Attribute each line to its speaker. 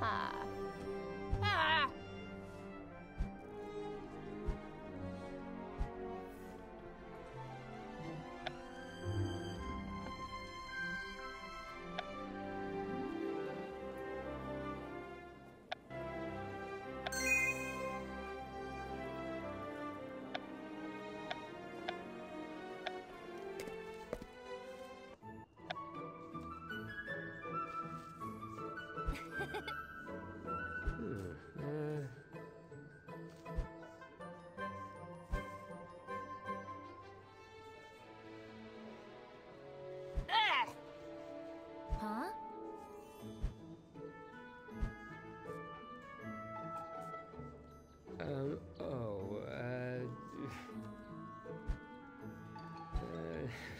Speaker 1: Ha.